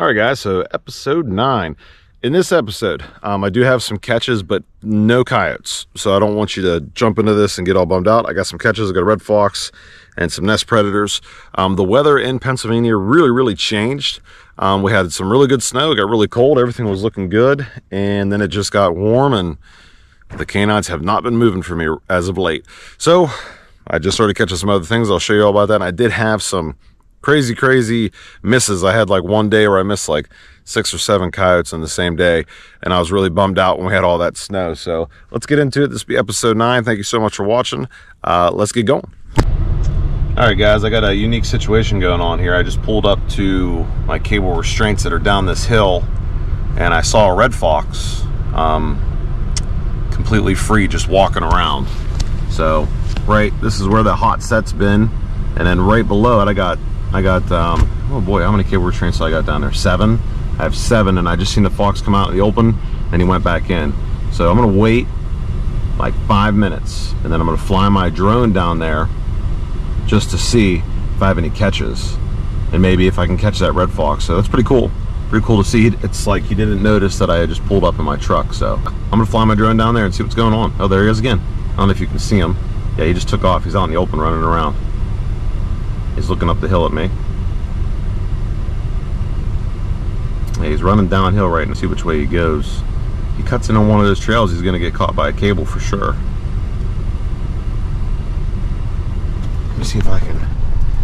All right, guys, so episode nine. In this episode, um, I do have some catches, but no coyotes. So I don't want you to jump into this and get all bummed out. I got some catches. I got a red fox and some nest predators. Um, the weather in Pennsylvania really, really changed. Um, we had some really good snow. It got really cold. Everything was looking good. And then it just got warm and the canines have not been moving for me as of late. So I just started catching some other things. I'll show you all about that. And I did have some crazy, crazy misses. I had like one day where I missed like six or seven coyotes in the same day, and I was really bummed out when we had all that snow. So let's get into it. This will be episode nine. Thank you so much for watching. Uh, let's get going. All right, guys, I got a unique situation going on here. I just pulled up to my cable restraints that are down this hill, and I saw a red fox um, completely free, just walking around. So, right, this is where the hot set's been, and then right below it, I got I got, um, oh boy, how many cable restraints I got down there? Seven. I have seven, and I just seen the fox come out in the open, and he went back in. So I'm gonna wait like five minutes, and then I'm gonna fly my drone down there just to see if I have any catches, and maybe if I can catch that red fox. So that's pretty cool. Pretty cool to see. It's like he didn't notice that I had just pulled up in my truck. So I'm gonna fly my drone down there and see what's going on. Oh, there he is again. I don't know if you can see him. Yeah, he just took off. He's out in the open running around. He's looking up the hill at me. He's running downhill right and see which way he goes. He cuts in on one of those trails, he's going to get caught by a cable for sure. Let me see if I can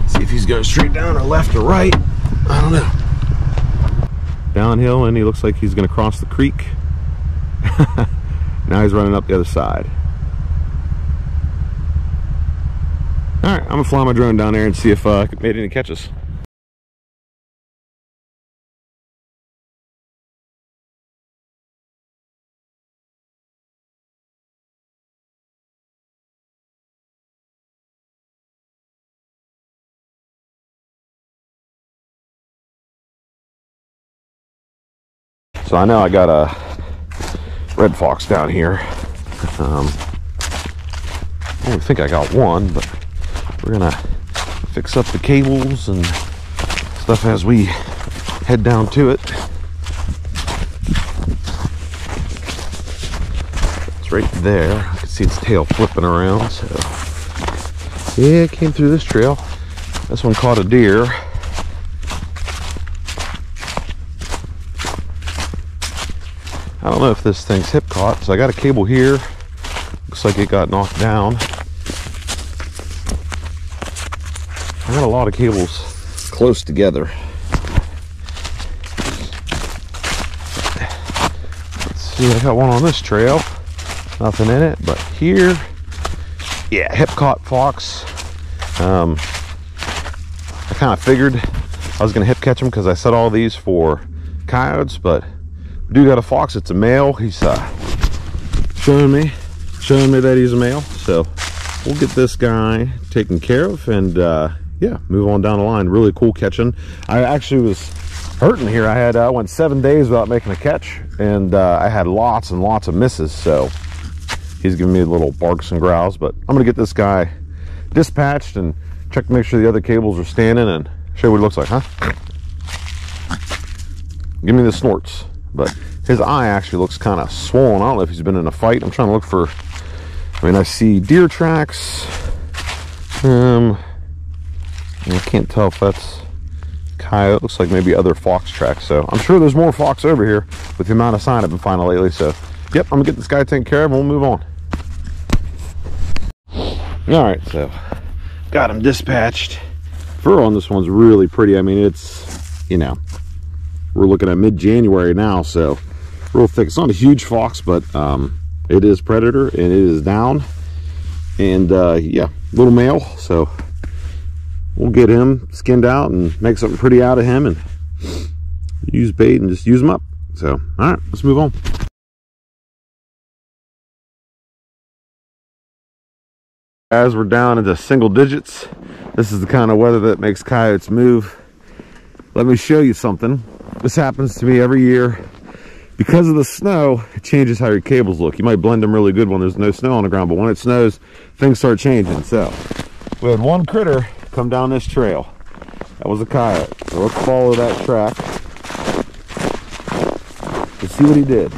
see if he's going straight down or left or right. I don't know. Downhill and he looks like he's going to cross the creek. now he's running up the other side. All right, I'm gonna fly my drone down there and see if uh, I made any catches. So I know I got a red fox down here. Um, I don't think I got one, but we're gonna fix up the cables and stuff as we head down to it. It's right there. I can see its tail flipping around. So yeah, it came through this trail. This one caught a deer. I don't know if this thing's hip caught. So I got a cable here. Looks like it got knocked down. I got a lot of cables close together. Let's see, I got one on this trail. Nothing in it, but here, yeah, hip caught fox. Um, I kind of figured I was gonna hip catch him because I set all these for coyotes, but we do got a fox. It's a male. He's uh, showing me, showing me that he's a male. So we'll get this guy taken care of and. Uh, yeah, move on down the line. Really cool catching. I actually was hurting here. I had I went seven days without making a catch, and uh, I had lots and lots of misses. So he's giving me little barks and growls. But I'm gonna get this guy dispatched and check to make sure the other cables are standing and show you what it looks like, huh? Give me the snorts. But his eye actually looks kind of swollen. I don't know if he's been in a fight. I'm trying to look for. I mean, I see deer tracks. Um, I can't tell if that's coyote. Looks like maybe other fox tracks. So I'm sure there's more fox over here with the amount of sign I've been finding lately. So, yep, I'm gonna get this guy taken care of and we'll move on. All right, so got him dispatched. Fur on this one's really pretty. I mean, it's, you know, we're looking at mid-January now, so real thick. It's not a huge fox, but um, it is predator and it is down. And uh, yeah, little male, so we'll get him skinned out and make something pretty out of him and use bait and just use them up. So, all right, let's move on. As we're down into single digits, this is the kind of weather that makes coyotes move. Let me show you something. This happens to me every year. Because of the snow, it changes how your cables look. You might blend them really good when there's no snow on the ground, but when it snows, things start changing. So, we had one critter come down this trail. That was a coyote. So let's follow that track. Let's see what he did.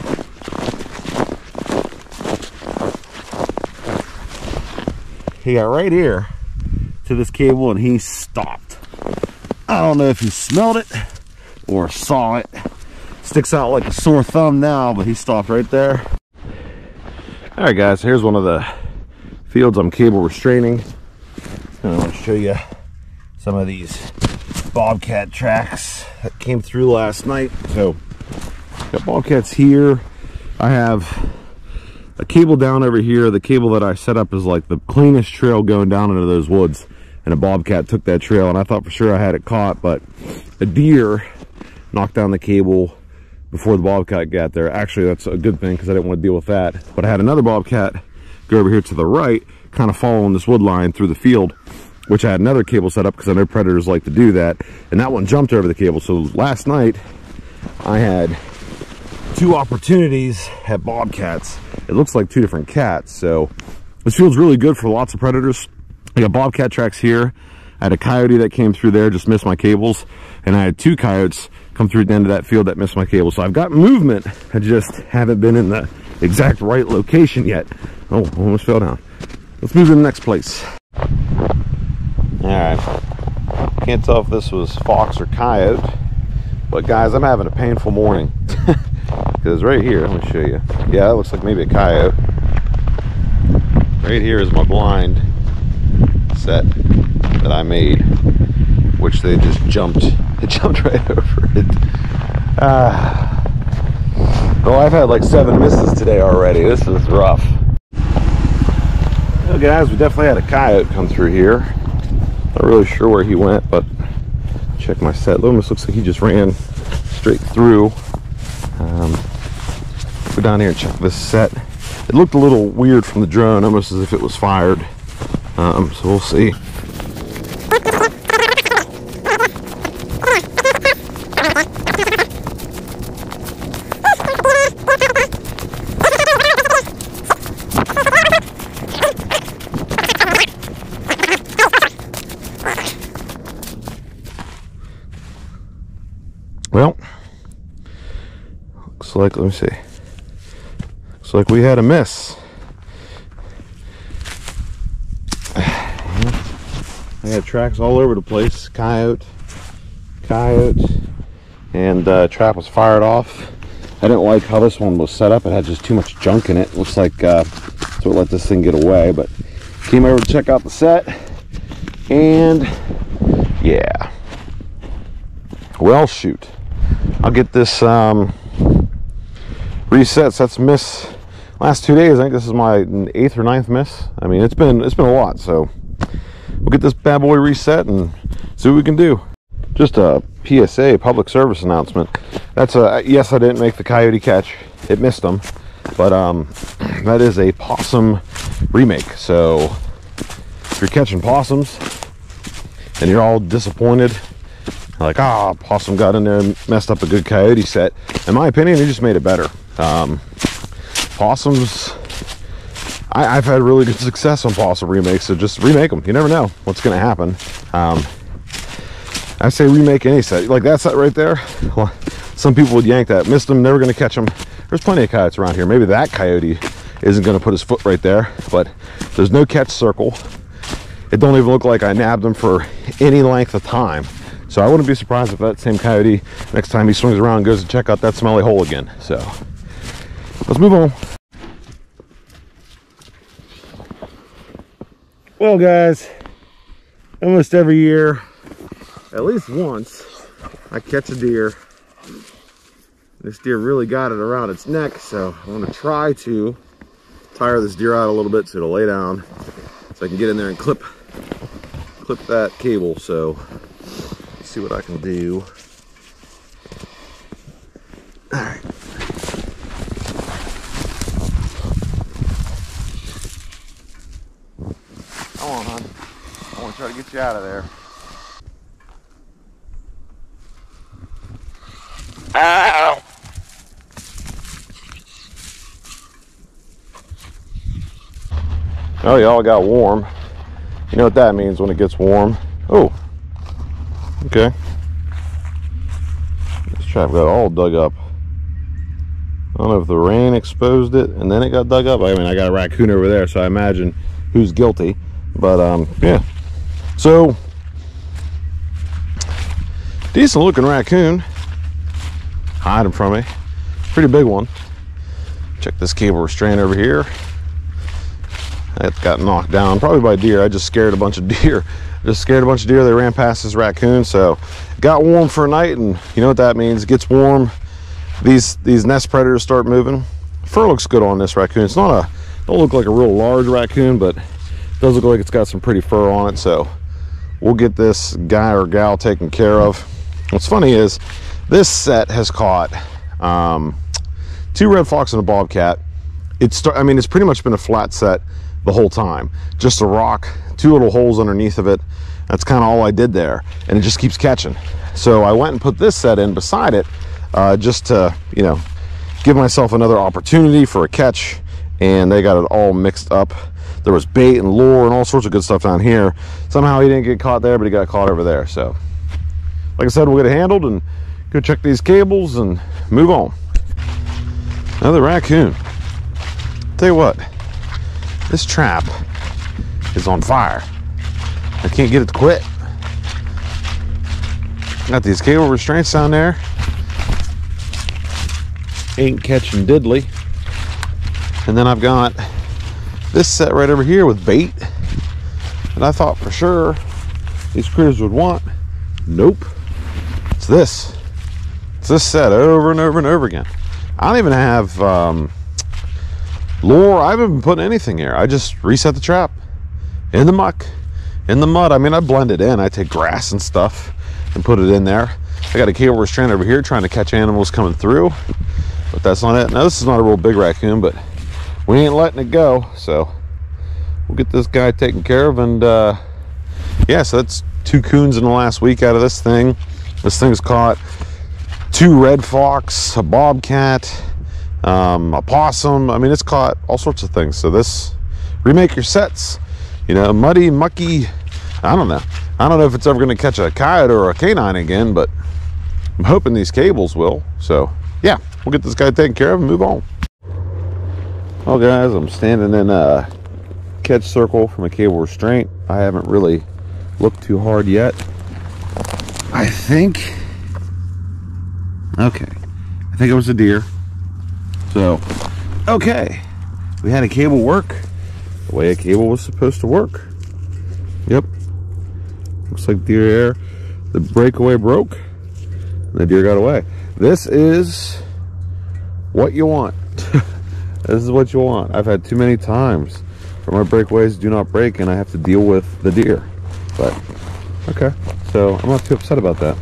He got right here to this cable and he stopped. I don't know if he smelled it or saw it. Sticks out like a sore thumb now, but he stopped right there. All right, guys, here's one of the fields I'm cable restraining. And I want to show you some of these bobcat tracks that came through last night. So, got bobcats here. I have a cable down over here. The cable that I set up is like the cleanest trail going down into those woods. And a bobcat took that trail, and I thought for sure I had it caught, but a deer knocked down the cable before the bobcat got there. Actually, that's a good thing because I didn't want to deal with that. But I had another bobcat go over here to the right, kind of following this wood line through the field, which I had another cable set up because I know predators like to do that. And that one jumped over the cable. So last night, I had two opportunities at bobcats. It looks like two different cats. So this field's really good for lots of predators. I got bobcat tracks here. I had a coyote that came through there, just missed my cables. And I had two coyotes come through the end of that field that missed my cable. So I've got movement. I just haven't been in the exact right location yet. Oh, almost fell down. Let's move to the next place. All right. Can't tell if this was fox or coyote, but guys, I'm having a painful morning. Because right here, let me show you. Yeah, that looks like maybe a coyote. Right here is my blind set that I made, which they just jumped. It jumped right over it. Ah. Oh, I've had like seven misses today already. This is rough. Well, guys, we definitely had a coyote come through here. Not really sure where he went, but check my set. Almost looks like he just ran straight through. Um, go down here and check this set. It looked a little weird from the drone, almost as if it was fired. Um, so we'll see. Well, looks like, let me see. Looks like we had a miss. I had tracks all over the place. Coyote, coyote, and uh, trap was fired off. I didn't like how this one was set up. It had just too much junk in it. Looks like uh, that's what let this thing get away. But came over to check out the set, and yeah. Well, shoot. I'll get this um, reset. So that's miss last two days. I think this is my eighth or ninth miss. I mean, it's been it's been a lot. So we'll get this bad boy reset and see what we can do. Just a PSA, public service announcement. That's a yes. I didn't make the coyote catch. It missed them, but um, that is a possum remake. So if you're catching possums and you're all disappointed like ah possum got in there and messed up a good coyote set in my opinion he just made it better um, possums I, have had really good success on possum remakes so just remake them you never know what's gonna happen. Um, I say remake any set. Like that set right there well, some people would yank that. Missed them never gonna catch them there's plenty of coyotes around here. Maybe that coyote isn't gonna put his foot right there but there's no catch circle. It don't even look like I nabbed him for any length of time. So I wouldn't be surprised if that same coyote, next time he swings around, goes to check out that smelly hole again. So let's move on. Well, guys, almost every year, at least once, I catch a deer. This deer really got it around its neck, so I want to try to tire this deer out a little bit so it'll lay down so I can get in there and clip clip that cable. So see what I can do. All right. Come on, hon. I want to try to get you out of there. Ow! Oh, y'all got warm. You know what that means when it gets warm. Oh, Okay. This trap got all dug up. I don't know if the rain exposed it and then it got dug up. I mean, I got a raccoon over there, so I imagine who's guilty. But um, yeah. So decent looking raccoon. Hiding from me. Pretty big one. Check this cable restraint over here. That got knocked down, probably by deer. I just scared a bunch of deer. Just scared a bunch of deer. They ran past this raccoon, so got warm for a night, and you know what that means. It gets warm. These these nest predators start moving. Fur looks good on this raccoon. It's not a don't look like a real large raccoon, but it does look like it's got some pretty fur on it. So we'll get this guy or gal taken care of. What's funny is this set has caught um, two red fox and a bobcat. It's I mean it's pretty much been a flat set the whole time. Just a rock, two little holes underneath of it. That's kind of all I did there. And it just keeps catching. So I went and put this set in beside it uh, just to, you know, give myself another opportunity for a catch. And they got it all mixed up. There was bait and lure and all sorts of good stuff down here. Somehow he didn't get caught there, but he got caught over there. So, like I said, we'll get it handled and go check these cables and move on. Another raccoon. Tell you what, this trap is on fire. I can't get it to quit. Got these cable restraints down there. Ain't catching diddly. And then I've got this set right over here with bait that I thought for sure these critters would want. Nope. It's this. It's this set over and over and over again. I don't even have um, lure. I haven't been putting anything here. I just reset the trap in the muck, in the mud. I mean, I blend it in. I take grass and stuff and put it in there. I got a cable restraint over here trying to catch animals coming through, but that's not it. Now, this is not a real big raccoon, but we ain't letting it go. So we'll get this guy taken care of. And uh, yeah, so that's two coons in the last week out of this thing. This thing's caught two red fox, a bobcat, um, a possum. I mean, it's caught all sorts of things. So this remake your sets, you know, muddy, mucky. I don't know. I don't know if it's ever going to catch a coyote or a canine again, but I'm hoping these cables will. So yeah, we'll get this guy taken care of and move on. Well, guys, I'm standing in a catch circle from a cable restraint. I haven't really looked too hard yet. I think. Okay. I think it was a deer. So, okay. We had a cable work the way a cable was supposed to work. Yep. Looks like deer air. The breakaway broke. the deer got away. This is what you want. this is what you want. I've had too many times where my breakaways do not break and I have to deal with the deer. But, okay. So, I'm not too upset about that.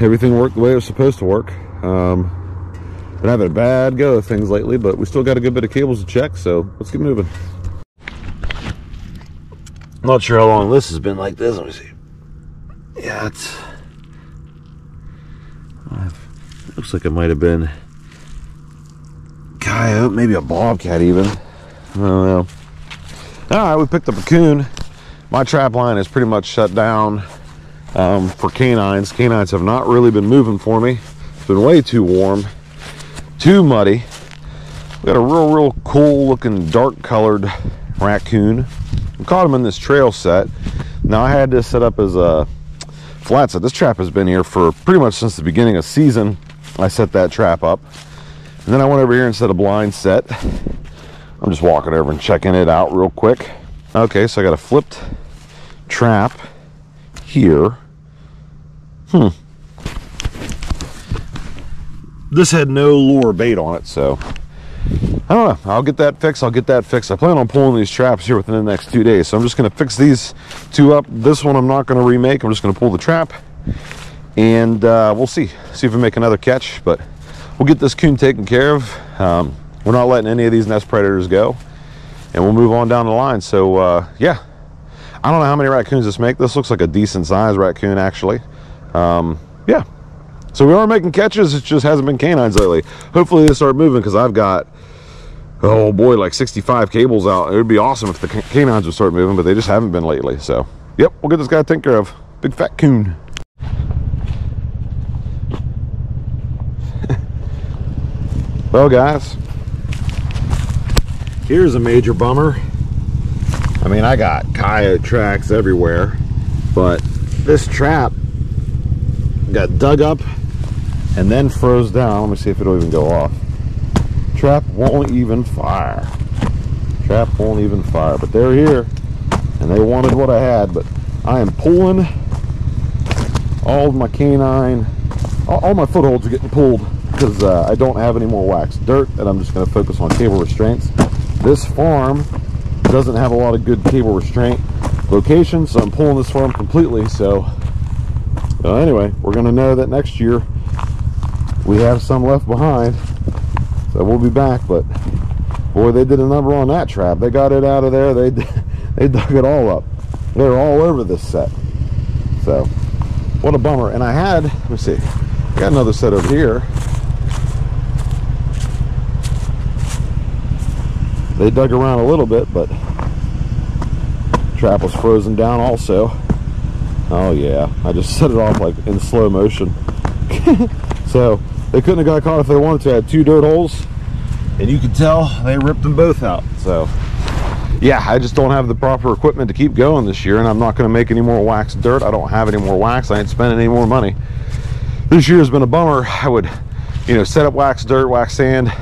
everything worked the way it was supposed to work. Um, been having a bad go of things lately, but we still got a good bit of cables to check, so let's get moving. Not sure how long this has been like this. Let me see. Yeah, it's. Looks like it might have been coyote, maybe a bobcat even. I don't know. All right, we picked up a coon. My trap line is pretty much shut down um, for canines. Canines have not really been moving for me. It's been way too warm, too muddy. We got a real, real cool looking dark colored raccoon. We caught him in this trail set. Now I had this set up as a flat set. This trap has been here for pretty much since the beginning of season. I set that trap up. And then I went over here and set a blind set. I'm just walking over and checking it out real quick. Okay, so I got a flipped trap here Hmm. This had no lure bait on it, so I don't know. I'll get that fixed. I'll get that fixed. I plan on pulling these traps here within the next two days. So I'm just going to fix these two up. This one I'm not going to remake. I'm just going to pull the trap and uh, we'll see. See if we make another catch. But we'll get this coon taken care of. Um, we're not letting any of these nest predators go. And we'll move on down the line. So uh, yeah, I don't know how many raccoons this make. This looks like a decent sized raccoon actually um, yeah. So we are making catches. It just hasn't been canines lately. Hopefully they start moving because I've got, oh boy, like 65 cables out. It would be awesome if the canines would start moving, but they just haven't been lately. So, yep, we'll get this guy taken care of. Big fat coon. Well, guys, here's a major bummer. I mean, I got coyote tracks everywhere, but this trap got dug up and then froze down. Let me see if it'll even go off. Trap won't even fire. Trap won't even fire, but they're here and they wanted what I had, but I am pulling all of my canine, all, all my footholds are getting pulled because uh, I don't have any more wax dirt and I'm just going to focus on cable restraints. This farm doesn't have a lot of good cable restraint locations, so I'm pulling this farm completely. So uh, anyway, we're going to know that next year we have some left behind. So we'll be back, but boy, they did a number on that trap. They got it out of there. They they dug it all up. They're all over this set. So what a bummer. And I had, let me see, I got another set over here. They dug around a little bit, but trap was frozen down also. Oh yeah, I just set it off like in slow motion. so they couldn't have got caught if they wanted to. I had two dirt holes and you can tell they ripped them both out. So yeah, I just don't have the proper equipment to keep going this year and I'm not gonna make any more wax dirt. I don't have any more wax. I ain't spending any more money. This year has been a bummer. I would, you know, set up wax dirt, wax sand,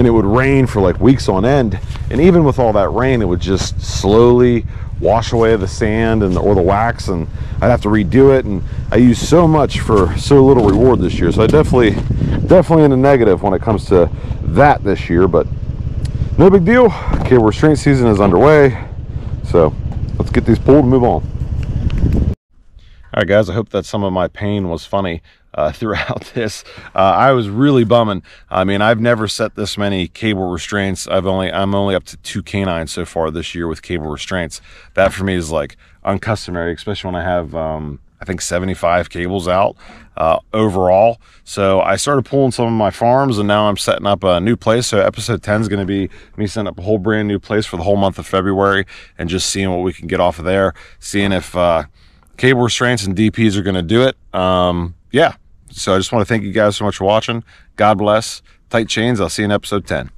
and it would rain for like weeks on end. And even with all that rain, it would just slowly wash away the sand and or the wax and I'd have to redo it. And I used so much for so little reward this year. So I definitely definitely in the negative when it comes to that this year but no big deal. Cable restraint season is underway. So let's get these pulled and move on. All right guys i hope that some of my pain was funny uh, throughout this. Uh, I was really bumming. I mean, I've never set this many cable restraints. I've only I'm only up to two canines so far this year with cable restraints. That for me is like uncustomary, especially when I have um, I think 75 cables out uh, overall. So I started pulling some of my farms and now I'm setting up a new place. So episode 10 is going to be me setting up a whole brand new place for the whole month of February and just seeing what we can get off of there, seeing if uh, cable restraints and DPs are going to do it. Um, yeah. So I just want to thank you guys so much for watching. God bless. Tight chains. I'll see you in episode 10.